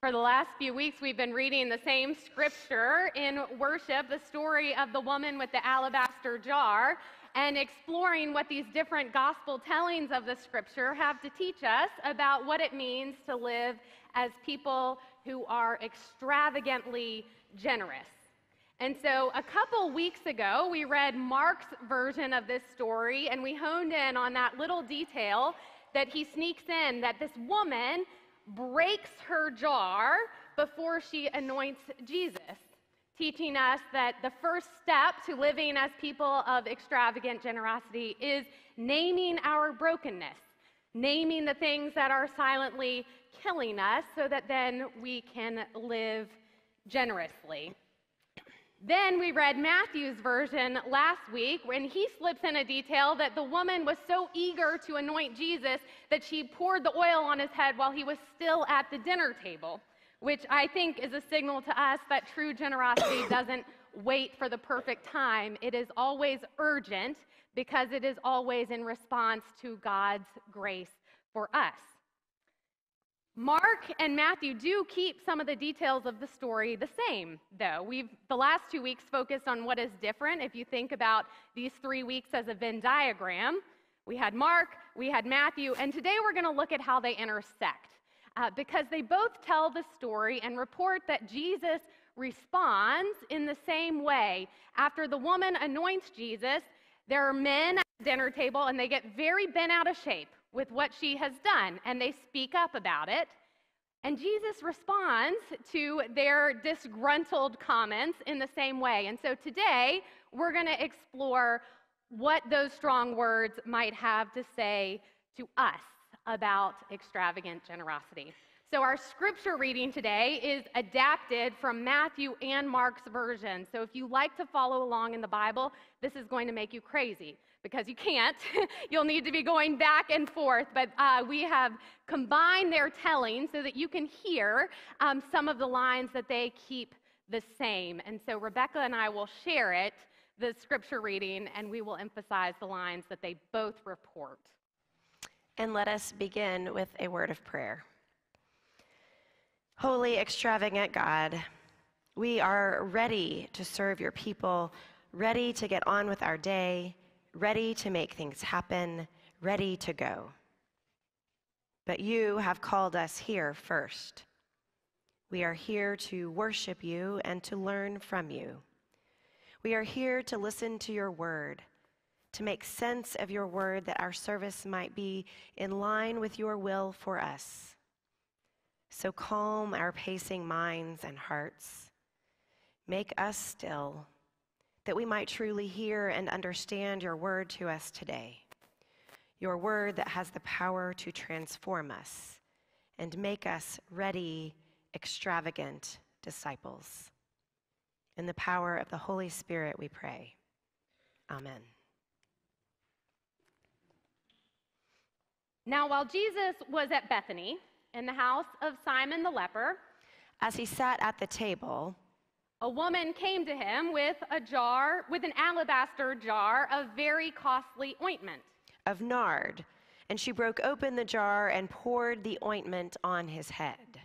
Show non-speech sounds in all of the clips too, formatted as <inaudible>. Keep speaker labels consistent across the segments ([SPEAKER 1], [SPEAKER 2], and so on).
[SPEAKER 1] For the last few weeks, we've been reading the same scripture in worship, the story of the woman with the alabaster jar, and exploring what these different gospel tellings of the scripture have to teach us about what it means to live as people who are extravagantly generous. And so, a couple weeks ago, we read Mark's version of this story, and we honed in on that little detail that he sneaks in that this woman breaks her jar before she anoints Jesus, teaching us that the first step to living as people of extravagant generosity is naming our brokenness, naming the things that are silently killing us so that then we can live generously. Then we read Matthew's version last week when he slips in a detail that the woman was so eager to anoint Jesus that she poured the oil on his head while he was still at the dinner table, which I think is a signal to us that true generosity <coughs> doesn't wait for the perfect time. It is always urgent because it is always in response to God's grace for us. Mark and Matthew do keep some of the details of the story the same, though. We've the last two weeks focused on what is different. If you think about these three weeks as a Venn diagram, we had Mark, we had Matthew, and today we're going to look at how they intersect. Uh, because they both tell the story and report that Jesus responds in the same way. After the woman anoints Jesus, there are men at the dinner table and they get very bent out of shape with what she has done, and they speak up about it. And Jesus responds to their disgruntled comments in the same way. And so today, we're going to explore what those strong words might have to say to us about extravagant generosity. So, our scripture reading today is adapted from Matthew and Mark's version. So, if you like to follow along in the Bible, this is going to make you crazy because you can't. <laughs> You'll need to be going back and forth. But uh, we have combined their telling so that you can hear um, some of the lines that they keep the same. And so Rebecca and I will share it, the scripture reading, and we will emphasize the lines that they both report.
[SPEAKER 2] And let us begin with a word of prayer. Holy, extravagant God, we are ready to serve your people, ready to get on with our day ready to make things happen, ready to go. But you have called us here first. We are here to worship you and to learn from you. We are here to listen to your word, to make sense of your word that our service might be in line with your will for us. So calm our pacing minds and hearts. Make us still that we might truly hear and understand your word to us today. Your word that has the power to transform us and make us ready, extravagant disciples. In the power of the Holy Spirit, we pray. Amen.
[SPEAKER 1] Now, while Jesus was at Bethany, in the house of Simon the leper,
[SPEAKER 2] as he sat at the table,
[SPEAKER 1] a woman came to him with a jar, with an alabaster jar of very costly ointment.
[SPEAKER 2] Of nard. And she broke open the jar and poured the ointment on his head.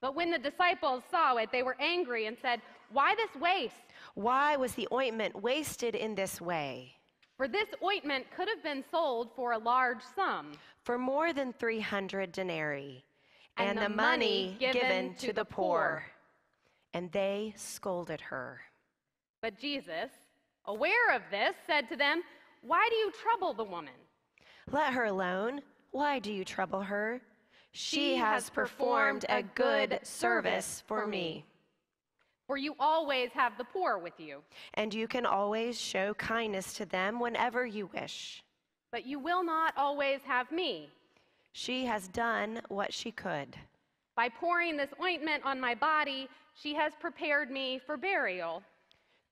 [SPEAKER 1] But when the disciples saw it, they were angry and said, Why this waste?
[SPEAKER 2] Why was the ointment wasted in this way?
[SPEAKER 1] For this ointment could have been sold for a large sum.
[SPEAKER 2] For more than 300 denarii. And, and the, the, money, money given, given, to, to the poor. poor and they scolded her.
[SPEAKER 1] But Jesus, aware of this, said to them, Why do you trouble the woman?
[SPEAKER 2] Let her alone. Why do you trouble her? She, she has, has performed a good service for me.
[SPEAKER 1] For you always have the poor with you.
[SPEAKER 2] And you can always show kindness to them whenever you wish.
[SPEAKER 1] But you will not always have me.
[SPEAKER 2] She has done what she could.
[SPEAKER 1] By pouring this ointment on my body, she has prepared me for burial.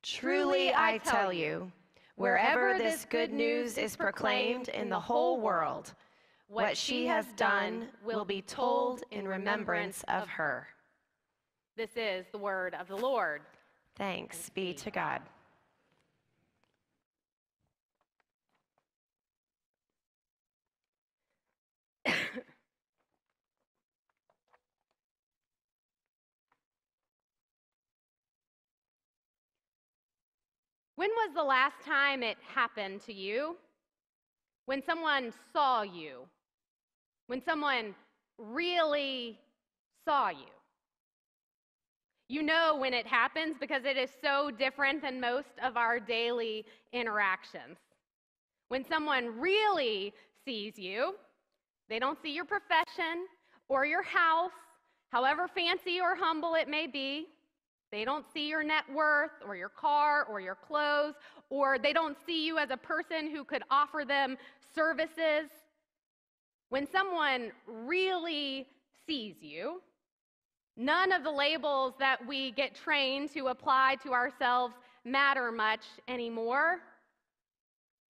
[SPEAKER 2] Truly, I tell you, wherever this good news is proclaimed in the whole world, what she has done will be told in remembrance of her.
[SPEAKER 1] This is the word of the Lord.
[SPEAKER 2] Thanks be to God.
[SPEAKER 1] When was the last time it happened to you? When someone saw you? When someone really saw you? You know when it happens because it is so different than most of our daily interactions. When someone really sees you, they don't see your profession or your house, however fancy or humble it may be. They don't see your net worth or your car or your clothes, or they don't see you as a person who could offer them services. When someone really sees you, none of the labels that we get trained to apply to ourselves matter much anymore.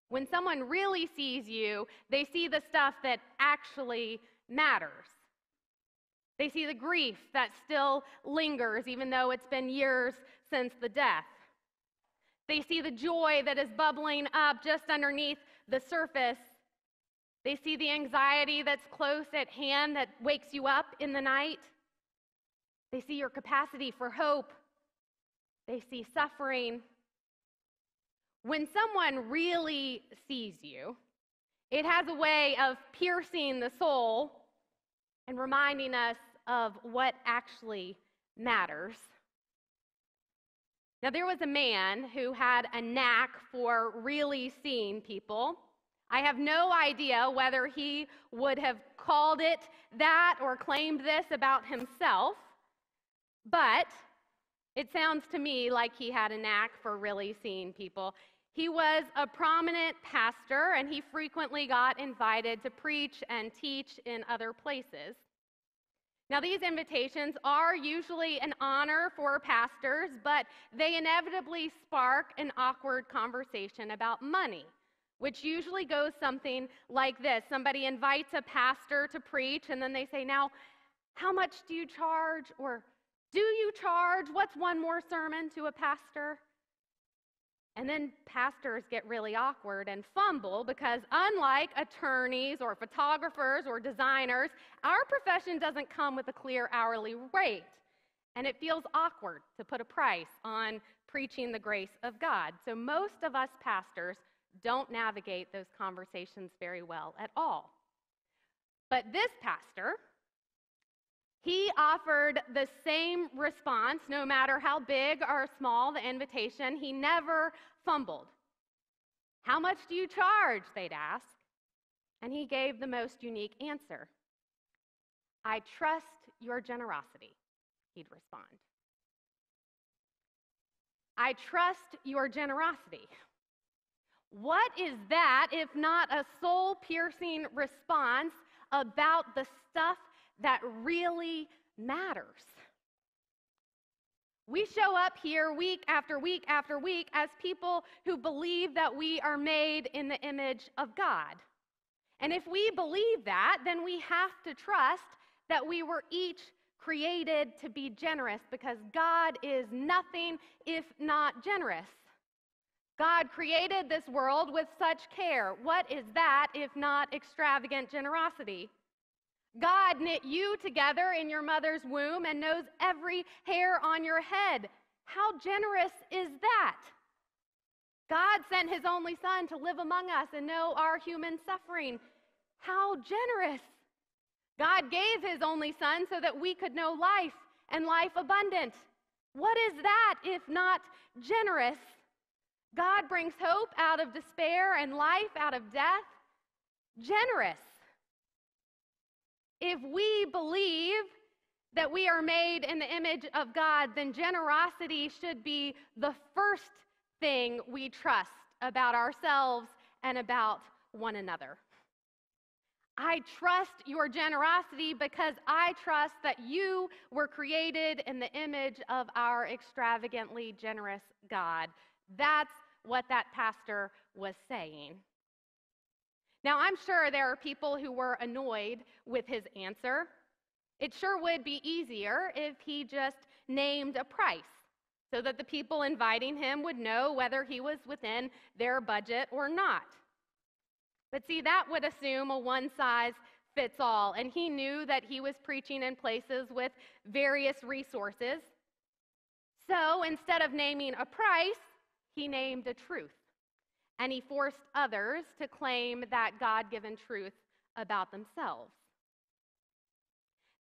[SPEAKER 1] When someone really sees you, they see the stuff that actually matters. They see the grief that still lingers, even though it's been years since the death. They see the joy that is bubbling up just underneath the surface. They see the anxiety that's close at hand that wakes you up in the night. They see your capacity for hope. They see suffering. When someone really sees you, it has a way of piercing the soul and reminding us of what actually matters. Now, there was a man who had a knack for really seeing people. I have no idea whether he would have called it that or claimed this about himself, but it sounds to me like he had a knack for really seeing people. He was a prominent pastor, and he frequently got invited to preach and teach in other places. Now, these invitations are usually an honor for pastors, but they inevitably spark an awkward conversation about money, which usually goes something like this Somebody invites a pastor to preach, and then they say, Now, how much do you charge? Or do you charge? What's one more sermon to a pastor? And then pastors get really awkward and fumble because, unlike attorneys or photographers or designers, our profession doesn't come with a clear hourly rate. And it feels awkward to put a price on preaching the grace of God. So, most of us pastors don't navigate those conversations very well at all. But this pastor, he offered the same response no matter how big or small the invitation. He never fumbled. How much do you charge? They'd ask. And he gave the most unique answer I trust your generosity, he'd respond. I trust your generosity. What is that if not a soul piercing response about the stuff that really matters. We show up here week after week after week as people who believe that we are made in the image of God. And if we believe that, then we have to trust that we were each created to be generous because God is nothing if not generous. God created this world with such care. What is that if not extravagant generosity? God knit you together in your mother's womb and knows every hair on your head. How generous is that? God sent his only son to live among us and know our human suffering. How generous. God gave his only son so that we could know life and life abundant. What is that if not generous? God brings hope out of despair and life out of death. Generous. If we believe that we are made in the image of God, then generosity should be the first thing we trust about ourselves and about one another. I trust your generosity because I trust that you were created in the image of our extravagantly generous God. That's what that pastor was saying. Now, I'm sure there are people who were annoyed with his answer. It sure would be easier if he just named a price so that the people inviting him would know whether he was within their budget or not. But see, that would assume a one size fits all, and he knew that he was preaching in places with various resources. So instead of naming a price, he named a truth, and he forced others to claim that God given truth about themselves.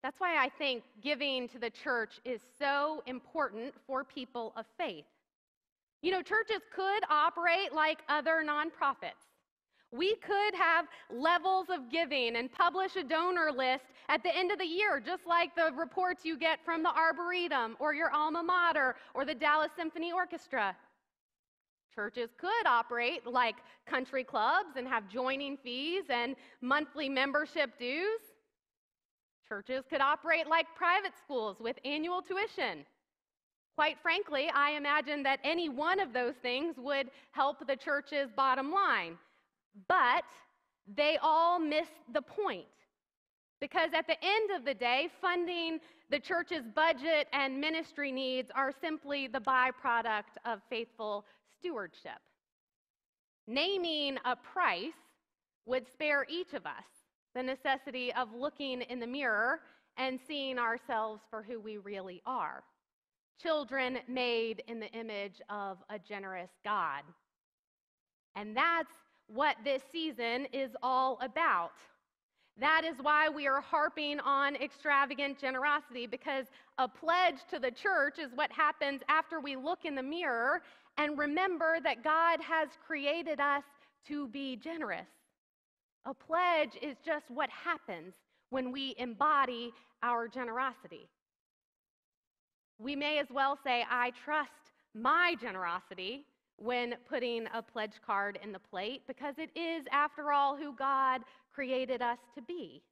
[SPEAKER 1] That's why I think giving to the church is so important for people of faith. You know, churches could operate like other nonprofits. We could have levels of giving and publish a donor list at the end of the year, just like the reports you get from the Arboretum or your alma mater or the Dallas Symphony Orchestra. Churches could operate like country clubs and have joining fees and monthly membership dues. Churches could operate like private schools with annual tuition. Quite frankly, I imagine that any one of those things would help the church's bottom line. But they all miss the point. Because at the end of the day, funding the church's budget and ministry needs are simply the byproduct of faithful stewardship. Naming a price would spare each of us the necessity of looking in the mirror and seeing ourselves for who we really are children made in the image of a generous God. And that's what this season is all about. That is why we are harping on extravagant generosity, because a pledge to the church is what happens after we look in the mirror and remember that God has created us to be generous. A pledge is just what happens when we embody our generosity. We may as well say, I trust my generosity when putting a pledge card in the plate because it is, after all, who God created us to be.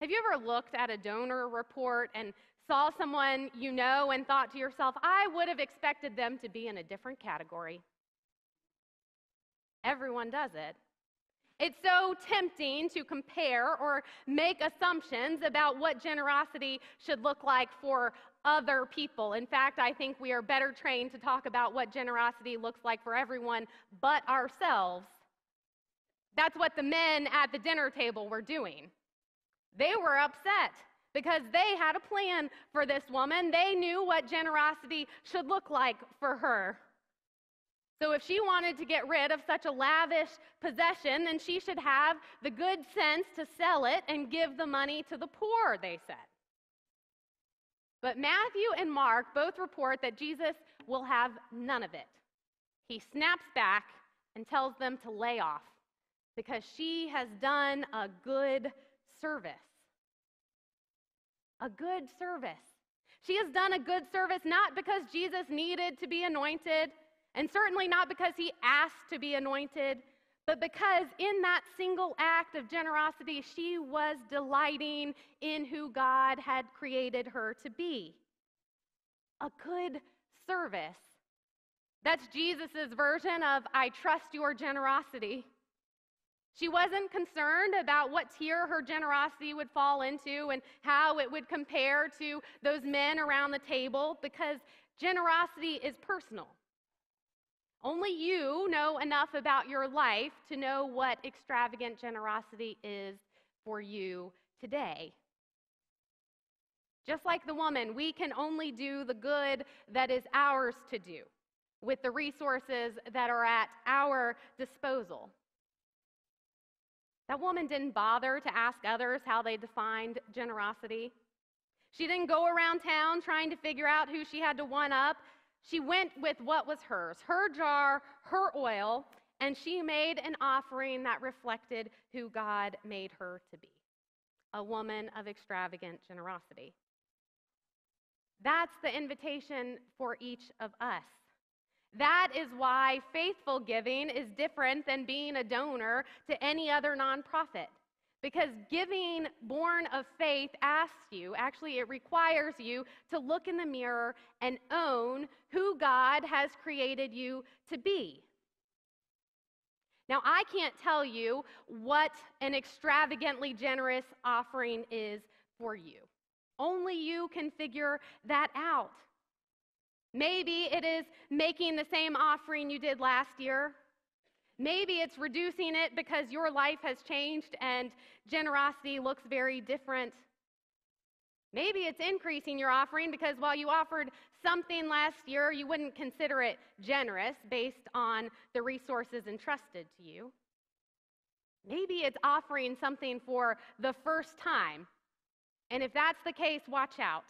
[SPEAKER 1] Have you ever looked at a donor report and saw someone you know and thought to yourself, I would have expected them to be in a different category? Everyone does it. It's so tempting to compare or make assumptions about what generosity should look like for other people. In fact, I think we are better trained to talk about what generosity looks like for everyone but ourselves. That's what the men at the dinner table were doing. They were upset because they had a plan for this woman. They knew what generosity should look like for her. So, if she wanted to get rid of such a lavish possession, then she should have the good sense to sell it and give the money to the poor, they said. But Matthew and Mark both report that Jesus will have none of it. He snaps back and tells them to lay off because she has done a good service. A good service. She has done a good service not because Jesus needed to be anointed and certainly not because he asked to be anointed, but because in that single act of generosity, she was delighting in who God had created her to be. A good service. That's Jesus' version of, I trust your generosity. She wasn't concerned about what tier her generosity would fall into and how it would compare to those men around the table because generosity is personal. Only you know enough about your life to know what extravagant generosity is for you today. Just like the woman, we can only do the good that is ours to do with the resources that are at our disposal. That woman didn't bother to ask others how they defined generosity. She didn't go around town trying to figure out who she had to one up. She went with what was hers her jar, her oil, and she made an offering that reflected who God made her to be a woman of extravagant generosity. That's the invitation for each of us. That is why faithful giving is different than being a donor to any other nonprofit. Because giving born of faith asks you, actually, it requires you to look in the mirror and own who God has created you to be. Now, I can't tell you what an extravagantly generous offering is for you. Only you can figure that out. Maybe it is making the same offering you did last year. Maybe it's reducing it because your life has changed and generosity looks very different. Maybe it's increasing your offering because while you offered something last year, you wouldn't consider it generous based on the resources entrusted to you. Maybe it's offering something for the first time. And if that's the case, watch out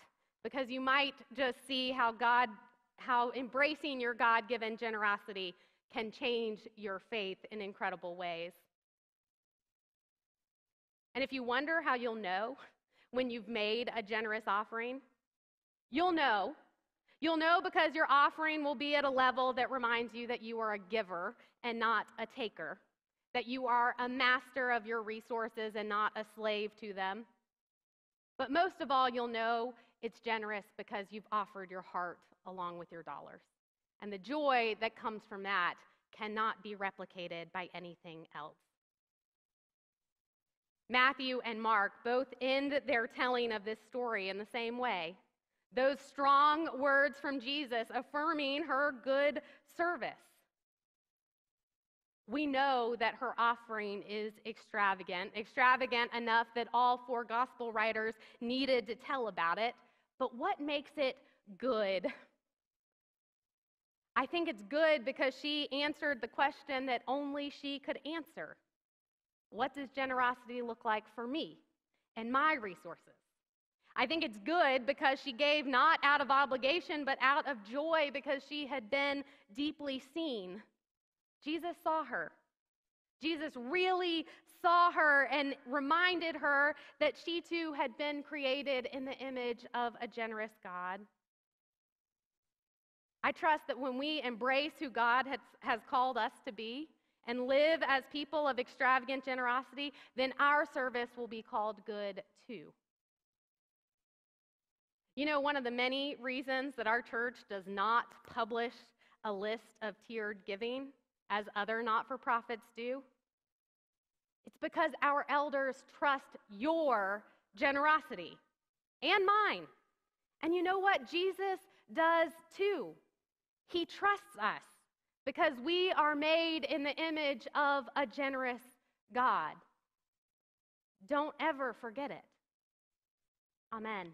[SPEAKER 1] because you might just see how God how embracing your God-given generosity can change your faith in incredible ways. And if you wonder how you'll know when you've made a generous offering, you'll know. You'll know because your offering will be at a level that reminds you that you are a giver and not a taker, that you are a master of your resources and not a slave to them. But most of all, you'll know it's generous because you've offered your heart along with your dollars. And the joy that comes from that cannot be replicated by anything else. Matthew and Mark both end their telling of this story in the same way. Those strong words from Jesus affirming her good service. We know that her offering is extravagant, extravagant enough that all four gospel writers needed to tell about it. But what makes it good? I think it's good because she answered the question that only she could answer. What does generosity look like for me and my resources? I think it's good because she gave not out of obligation, but out of joy because she had been deeply seen. Jesus saw her. Jesus really saw her and reminded her that she too had been created in the image of a generous God. I trust that when we embrace who God has, has called us to be and live as people of extravagant generosity, then our service will be called good too. You know, one of the many reasons that our church does not publish a list of tiered giving as other not for profits do, it's because our elders trust your generosity and mine. And you know what? Jesus does too. He trusts us because we are made in the image of a generous God. Don't ever forget it. Amen.